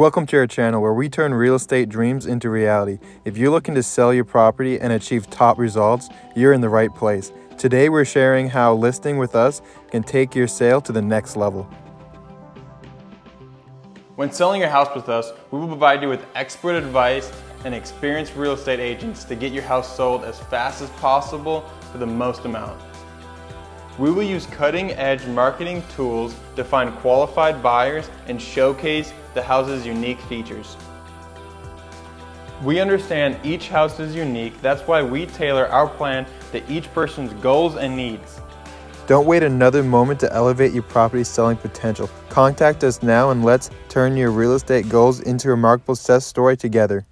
Welcome to our channel where we turn real estate dreams into reality. If you're looking to sell your property and achieve top results, you're in the right place. Today we're sharing how listing with us can take your sale to the next level. When selling your house with us, we will provide you with expert advice and experienced real estate agents to get your house sold as fast as possible for the most amount. We will use cutting edge marketing tools to find qualified buyers and showcase the house's unique features. We understand each house is unique, that's why we tailor our plan to each person's goals and needs. Don't wait another moment to elevate your property's selling potential. Contact us now and let's turn your real estate goals into a remarkable success story together.